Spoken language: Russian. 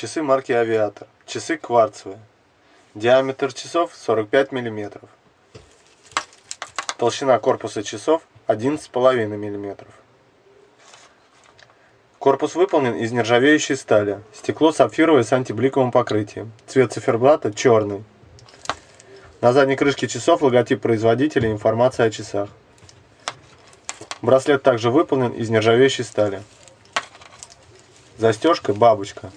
Часы марки Авиатор. Часы кварцевые. Диаметр часов 45 мм. Толщина корпуса часов 11,5 мм. Корпус выполнен из нержавеющей стали. Стекло сапфировое с антибликовым покрытием. Цвет циферблата черный. На задней крышке часов логотип производителя и информация о часах. Браслет также выполнен из нержавеющей стали. Застежка бабочка.